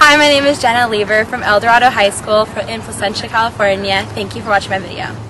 Hi, my name is Jenna Lieber from El Dorado High School in Placentia, California. Thank you for watching my video.